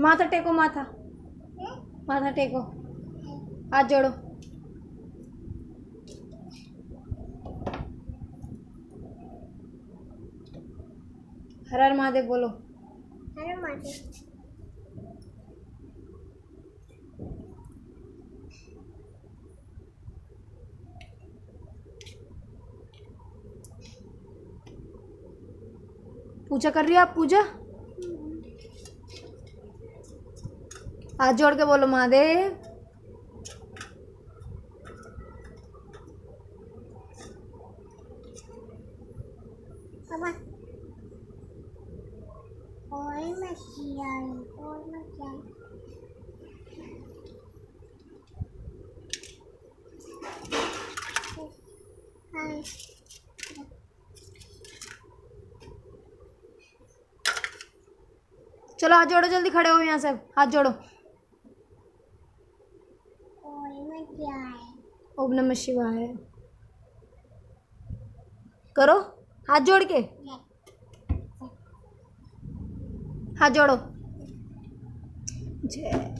माथा टेको माथा। माथा टेको। हाथ जोड़ो। हर हर महादेव बोलो। अरे माते पूजा कर रही हो आप? पूजा? हाथ जोड़ के बोलो महादेव। चलो हाथ जोड़ो जल्दी खड़े हो यहाँ से। हाथ जोड़ो। ओम नमः शिवाय। करो? हाथ जोड़ के। हाथ जोड़ो। जय।